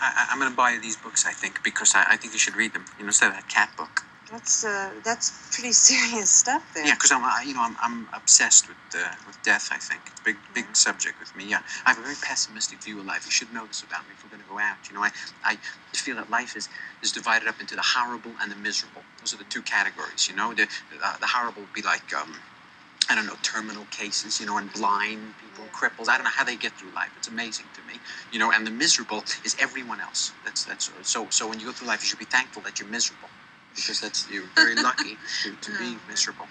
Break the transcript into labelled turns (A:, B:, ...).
A: I, I'm going to buy these books. I think because I, I think you should read them. You know, instead of that cat book.
B: That's uh, that's pretty serious stuff there.
A: Yeah, because I'm, I, you know, I'm, I'm obsessed with uh, with death. I think it's a big, big subject with me. Yeah, I have a very pessimistic view of life. You should know this about me if we're going to go out. You know, I, I feel that life is is divided up into the horrible and the miserable. Those are the two categories. You know, the uh, the horrible would be like. Um, I don't know, terminal cases, you know, and blind people, cripples. I don't know how they get through life. It's amazing to me, you know. And the miserable is everyone else. That's that's so. So when you go through life, you should be thankful that you're miserable, because that's you're very lucky to, to be mm-hmm. miserable.